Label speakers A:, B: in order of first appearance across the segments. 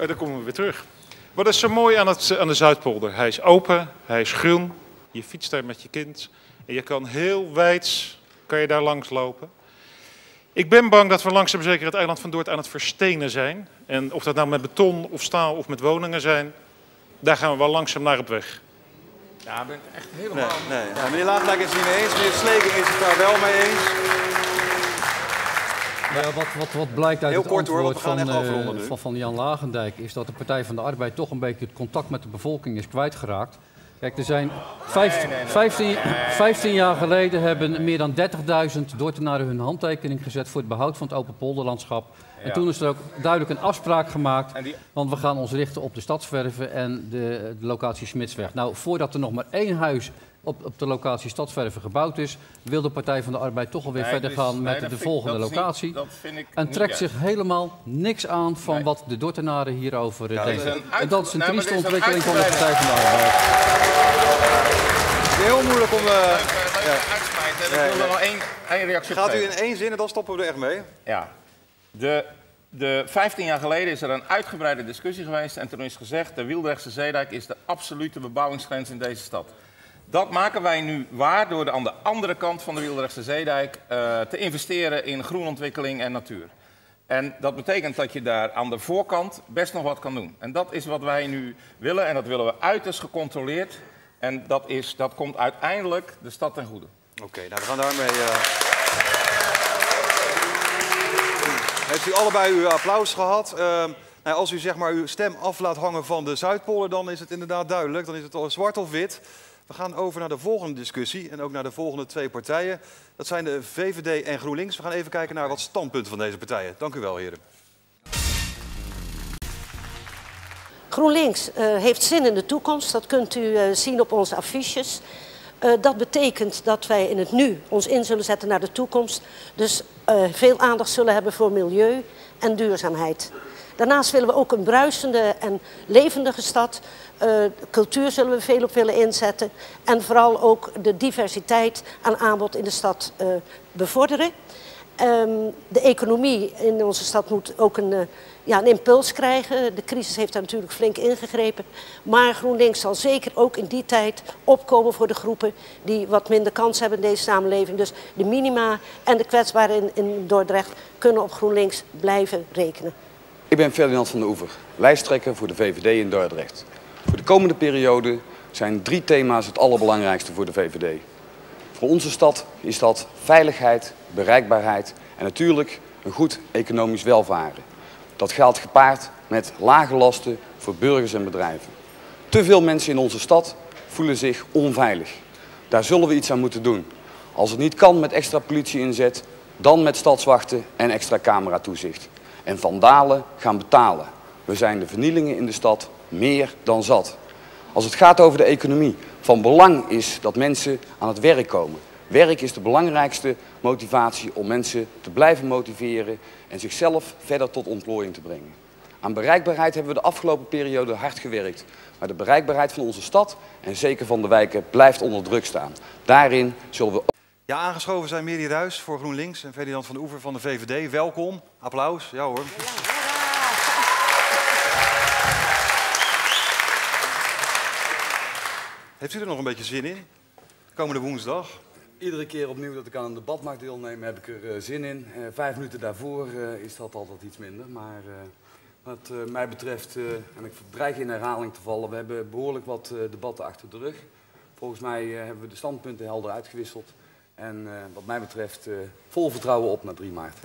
A: Uh, dan komen we weer terug. Wat is zo mooi aan, het, aan de Zuidpolder? Hij is open, hij is groen. Je fietst daar met je kind. En je kan heel wijd kan je daar langs lopen. Ik ben bang dat we langzaam zeker het eiland van Doord aan het verstenen zijn. En of dat nou met beton of staal of met woningen zijn, daar gaan we wel langzaam naar op weg.
B: Ja, ik ben echt helemaal...
C: Nee, nee. Ja, meneer Laatlaak is het niet mee eens. Meneer Sleking is het daar wel mee eens.
D: Ja, wat, wat, wat blijkt uit
C: Heel
D: het
C: kort
D: antwoord van, eh, van, van Jan Lagendijk is dat de Partij van de Arbeid toch een beetje het contact met de bevolking is kwijtgeraakt. Kijk, er zijn 15, 15, 15 jaar geleden hebben meer dan 30.000 Dordtenaren hun handtekening gezet voor het behoud van het open polderlandschap. En toen is er ook duidelijk een afspraak gemaakt,
B: die-
D: want we gaan ons richten op de Stadsverven en de, de locatie Smitsweg. Nou, voordat er nog maar één huis op, op de locatie Stadsverven gebouwd is, wil de Partij van de Arbeid toch alweer
B: Nee,
D: verder
B: dus-
D: gaan met de
B: ik-
D: volgende
B: dat is niet-
D: locatie.
B: dat vind ik
D: En trekt zich helemaal niks aan van
B: Nee.
D: wat de Dordtenaren hierover eh,
C: Ja,
D: denken.
B: dat is een
D: En dat is een trieste ontwikkeling van de Partij van de Arbeid.
C: Het is heel moeilijk om... eh,
B: Ja. Ik wil er nog één, één reactie op
C: gaat u in één zin en dan stoppen we er echt mee.
B: Ja. De, de 15 jaar geleden is er een uitgebreide discussie geweest en toen is gezegd... de Wieldrechtse Zeedijk is de absolute bebouwingsgrens in deze stad. Dat maken wij nu waar door aan de andere kant van de Wieldrechtse Zeedijk... eh, te investeren in groenontwikkeling en natuur. En dat betekent dat je daar aan de voorkant best nog wat kan doen. En dat is wat wij nu willen en dat willen we uiterst gecontroleerd. En dat, is, dat komt uiteindelijk de stad ten goede.
C: Oké, nou we gaan daarmee... eh, Heeft u allebei uw applaus gehad? Eh, nou, als u zeg maar uw stem af laat hangen van de Zuidpolen, dan is het inderdaad duidelijk. Dan is het al zwart of wit. We gaan over naar de volgende discussie en ook naar de volgende twee partijen. Dat zijn de VVD en GroenLinks. We gaan even kijken naar wat standpunten van deze partijen. Dank u wel, heren.
E: GroenLinks eh, heeft zin in de toekomst. Dat kunt u eh, zien op onze affiches. Eh, dat betekent dat wij in het nu ons in zullen zetten naar de toekomst. Dus veel aandacht zullen hebben voor milieu en duurzaamheid. Daarnaast willen we ook een bruisende en levendige stad. Eh, cultuur zullen we veel op willen inzetten. En vooral ook de diversiteit aan aanbod in de stad eh, bevorderen. Ehm, de economie in onze stad moet ook een, eh, ja, een impuls krijgen. De crisis heeft daar natuurlijk flink ingegrepen. Maar GroenLinks zal zeker ook in die tijd opkomen voor de groepen die wat minder kans hebben in deze samenleving. Dus de minima en de kwetsbaren in, in Dordrecht kunnen op GroenLinks blijven rekenen.
F: Ik ben Ferdinand van der Oever, lijsttrekker voor de VVD in Dordrecht. Voor de komende periode zijn drie thema's het allerbelangrijkste voor de VVD. Voor onze stad is dat veiligheid, bereikbaarheid en natuurlijk een goed economisch welvaren. Dat gaat gepaard met lage lasten voor burgers en bedrijven. Te veel mensen in onze stad voelen zich onveilig. Daar zullen we iets aan moeten doen. Als het niet kan met extra politie-inzet, dan met stadswachten en extra cameratoezicht. En vandalen gaan betalen. We zijn de vernielingen in de stad meer dan zat. Als het gaat over de economie, van belang is dat mensen aan het werk komen. Werk is de belangrijkste motivatie om mensen te blijven motiveren en zichzelf verder tot ontplooiing te brengen. Aan bereikbaarheid hebben we de afgelopen periode hard gewerkt. Maar de bereikbaarheid van onze stad en zeker van de wijken blijft onder druk staan. Daarin zullen we
C: Ja, aangeschoven zijn Meri Ruis voor GroenLinks en Ferdinand van de Oever van de VVD. Welkom. Applaus. Ja hoor. Heeft u er nog een beetje zin in? Komende woensdag.
F: Iedere keer opnieuw dat ik aan een debat mag deelnemen, heb ik er eh, zin in. Eh, vijf minuten daarvoor eh, is dat altijd iets minder. Maar eh, wat eh, mij betreft, eh, en ik dreig in herhaling te vallen, we hebben behoorlijk wat debatten achter de rug. Volgens mij hebben we de standpunten helder uitgewisseld. En eh, wat mij betreft, eh, vol vertrouwen op naar 3 maart.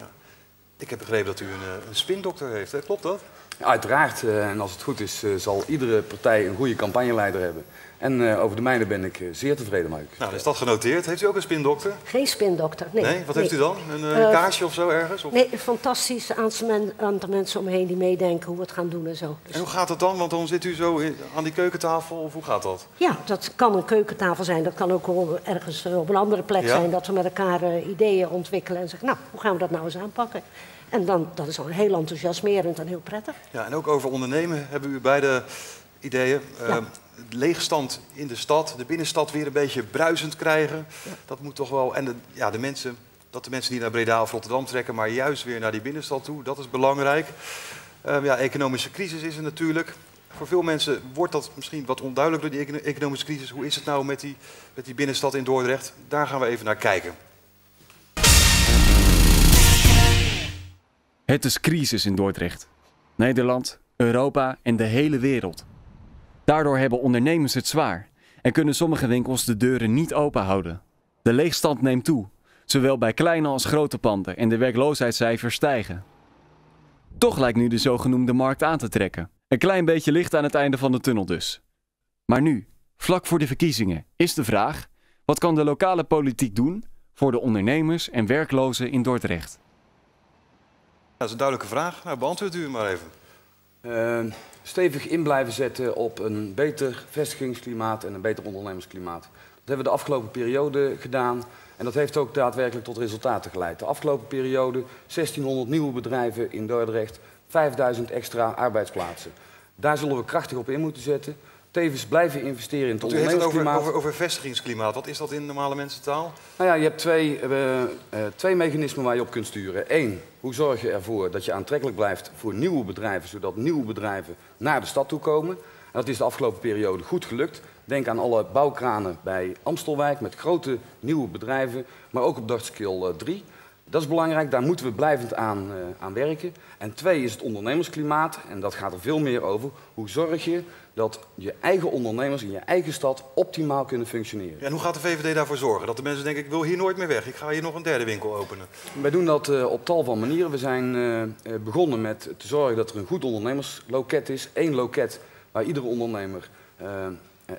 C: Ik heb begrepen dat u een, eh, een spindokter heeft. Klopt dat?
F: Uiteraard, eh, en als het goed is, eh, zal iedere partij een goede campagneleider hebben. En eh, over de mijne ben ik zeer tevreden mee.
C: Nou, is dat genoteerd. Heeft u ook een spindokter?
E: Geen spindokter. Nee.
C: Nee? Wat heeft u dan? Een kaarsje of zo ergens? Of?
E: Nee, een fantastisch aantal men- aantal mensen omheen die meedenken hoe we het gaan doen en zo. Dus
C: En hoe gaat dat dan? Want dan zit u zo in- aan die keukentafel of hoe gaat dat?
E: Ja, dat kan een keukentafel zijn. Dat kan ook wel ergens op een andere plek
C: Ja?
E: zijn. Dat we met elkaar ideeën ontwikkelen en zeggen, nou, hoe gaan we dat nou eens aanpakken? En dan, dat is al heel enthousiasmerend en heel prettig.
C: Ja, en ook over ondernemen hebben u beide ideeën. Eh, leegstand in de stad, de binnenstad weer een beetje bruisend krijgen. Dat moet toch wel. En de, ja, de mensen, dat de mensen niet naar Breda of Rotterdam trekken, maar juist weer naar die binnenstad toe, dat is belangrijk. Ehm, ja, economische crisis is er natuurlijk. Voor veel mensen wordt dat misschien wat onduidelijk door die econo- economische crisis. Hoe is het nou met die, met die binnenstad in Dordrecht? Daar gaan we even naar kijken.
G: Het is crisis in Dordrecht. Nederland, Europa en de hele wereld. Daardoor hebben ondernemers het zwaar en kunnen sommige winkels de deuren niet open houden. De leegstand neemt toe, zowel bij kleine als grote panden en de werkloosheidscijfers stijgen. Toch lijkt nu de zogenoemde markt aan te trekken. Een klein beetje licht aan het einde van de tunnel dus. Maar nu, vlak voor de verkiezingen, is de vraag: wat kan de lokale politiek doen voor de ondernemers en werklozen in Dordrecht?
C: Dat is een duidelijke vraag. Nou, beantwoord u hem maar even.
F: Eh, stevig in blijven zetten op een beter vestigingsklimaat en een beter ondernemersklimaat. Dat hebben we de afgelopen periode gedaan en dat heeft ook daadwerkelijk tot resultaten geleid. De afgelopen periode 1600 nieuwe bedrijven in Dordrecht, 5000 extra arbeidsplaatsen. Daar zullen we krachtig op in moeten zetten. Tevens blijven investeren in het
C: Want u heeft het over,
F: ondernemersklimaat.
C: over, over vestigingsklimaat. Wat is dat in normale mensentaal?
F: Nou ja, je hebt twee, eh, eh, twee mechanismen waar je op kunt sturen. Eén, hoe zorg je ervoor dat je aantrekkelijk blijft voor nieuwe bedrijven, zodat nieuwe bedrijven naar de stad toe komen. En dat is de afgelopen periode goed gelukt. Denk aan alle bouwkranen bij Amstelwijk met grote nieuwe bedrijven, maar ook op Dordtskill 3. Dat is belangrijk, daar moeten we blijvend aan, eh, aan werken. En twee is het ondernemersklimaat, en dat gaat er veel meer over. Hoe zorg je dat je eigen ondernemers in je eigen stad optimaal kunnen functioneren?
C: En hoe gaat de VVD daarvoor zorgen? Dat de mensen denken, ik wil hier nooit meer weg. Ik ga hier nog een derde winkel openen.
F: Wij doen dat eh, op tal van manieren. We zijn eh, begonnen met te zorgen dat er een goed ondernemersloket is. Eén loket waar iedere ondernemer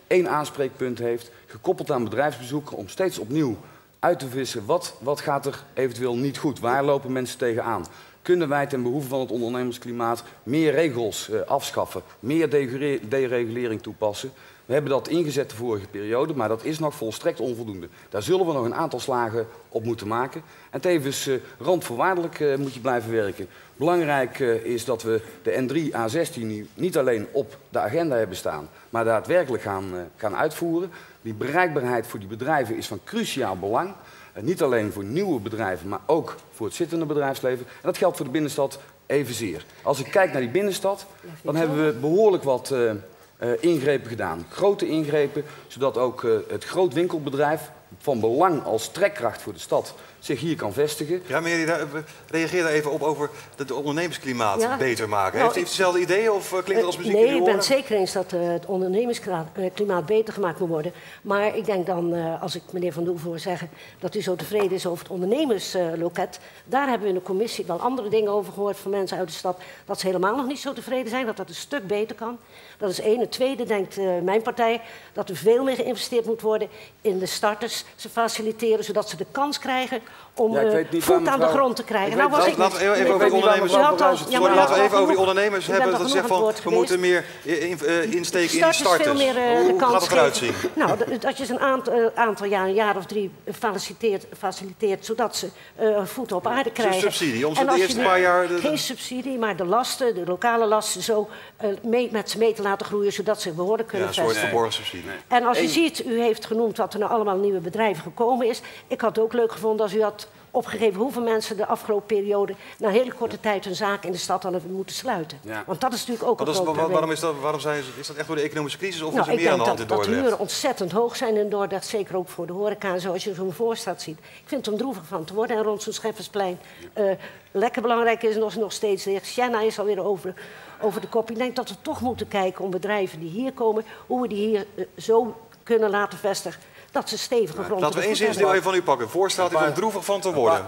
F: één aanspreekpunt heeft. Gekoppeld aan bedrijfsbezoek om steeds opnieuw uit te vissen wat, wat gaat er eventueel niet goed. Waar lopen mensen tegenaan? Kunnen wij ten behoeve van het ondernemersklimaat meer regels eh, afschaffen, meer deregulering toepassen? We hebben dat ingezet de vorige periode, maar dat is nog volstrekt onvoldoende. Daar zullen we nog een aantal slagen op moeten maken. En tevens eh, randvoorwaardelijk eh, moet je blijven werken. Belangrijk is dat we de N3 A16 nu niet alleen op de agenda hebben staan, maar daadwerkelijk gaan, gaan uitvoeren. Die bereikbaarheid voor die bedrijven is van cruciaal belang. Eh, niet alleen voor nieuwe bedrijven, maar ook voor het zittende bedrijfsleven. En dat geldt voor de binnenstad evenzeer. Als ik kijk naar die binnenstad, dan hebben we behoorlijk wat eh, eh, ingrepen gedaan. Grote ingrepen, zodat ook het grootwinkelbedrijf van belang als trekkracht voor de stad zich hier kan vestigen.
C: Ja, meneer, daar- reageer daar even op over het ondernemersklimaat
E: Ja.
C: beter maken.
E: Nou,
C: Heeft u
E: ik-
C: hetzelfde idee of eh, klinkt het als muziek
E: nee,
C: in uw
E: ik ben zeker eens dat eh, het ondernemersklimaat beter gemaakt moet worden. Maar ik denk dan, eh, als ik meneer Van Doel hoor zeggen dat u zo tevreden is over het ondernemersloket. daar hebben we in de commissie wel andere dingen over gehoord van mensen uit de stad. Dat ze helemaal nog niet zo tevreden zijn, dat dat een stuk beter kan. Dat is één. Het tweede denkt eh, mijn partij dat er veel meer geïnvesteerd moet worden in de starters. Ze faciliteren zodat ze de kans krijgen om
F: Ja,
E: eh, voet aan de grond te krijgen. Nou, was
C: Laten
E: ik
C: laten we even, over die ondernemers,
E: ja, dat
C: over die hebben. Dat zegt van, we moeten meer in- in- insteken in die
E: starters veel meer eh, de
C: Hoe
E: kans
C: gaat het eruit
E: geven.
C: zien?
E: Nou, dat- dat je ze een aantal, eh, aantal jaar, een jaar of drie eh, faciliteert, faciliteert zodat ze eh, voeten op aarde krijgen.
C: subsidie, om ze de eerste paar jaar de-
E: Geen subsidie, maar de lasten, de lokale lasten, zo eh, mee, met ze mee te laten groeien, zodat ze behoorlijk
C: Ja,
E: kunnen
C: een soort
E: vestigen.
C: verborgen subsidie.
E: En als je ziet, u heeft genoemd wat er nou allemaal nieuwe bedrijven gekomen is. Ik had het ook leuk gevonden als u had opgegeven hoeveel mensen de afgelopen periode na een hele korte tijd hun zaak in de stad hadden moeten sluiten.
F: Ja.
E: Want dat is natuurlijk ook een
C: dat is,
E: groot probleem.
C: waarom is dat, waarom zijn ze, is dat echt door de economische crisis of
E: Nou,
C: is er meer aan de hand
E: dat,
C: in
E: dat de
C: Dordrecht?
E: huren ontzettend hoog zijn in Dordrecht, zeker ook voor de horeca en zo, als je zo'n voorstad ziet. Ik vind het om droevig van te worden en rond zo'n Scheffersplein. eh, lekker belangrijk is nog, nog steeds dicht. Sienna is alweer over, over de kop. Ik denk dat we toch moeten kijken om bedrijven die hier komen, hoe we die hier eh, zo kunnen laten vestigen dat ze stevige grond
C: Laten we één zinsdeel
E: hebben.
C: even van u pakken. Voorstaat is om droevig van te worden.